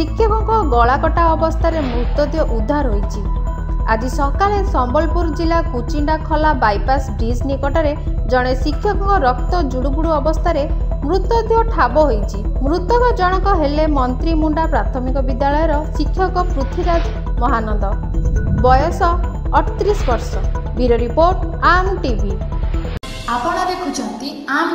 ଶିକ୍ଷକଙ୍କ ଗଳାକଟା ଅବସ୍ଥାରେ ମୃତଦେହ ଉଦ୍ଧାର ହୋଇଛି। ଆଜି ସକାଳେ ସମ୍ବଲପୁର ଜିଲ୍ଲା କୁଚିଣ୍ଡାଖଲା ବାଇପାସ୍ ବ୍ରିଜ୍ ନିକଟରେ ଜଣେ ଶିକ୍ଷକଙ୍କ ରକ୍ତ ଜୁଡ଼ୁବୁଡ଼ୁ ଅବସ୍ଥାରେ ମୃତଦେହ ଠାବ ହୋଇଛି। ମୃତକ ଜଣକ ହେଲେ ମନ୍ତ୍ରୀ ମୁଣ୍ଡା ପ୍ରାଥମିକ ବିଦ୍ୟାଳୟର ଶିକ୍ଷକ ପୃଥ୍ୱୀରାଜ ମହାନନ୍ଦ। ବୟସ ଅଠତିରିଶ ବର୍ଷ। ବ୍ୟୁରୋ ରିପୋର୍ଟ ଆମ୍ ଟିଭି। ଆପଣ ଦେଖୁଛନ୍ତି ଆମ୍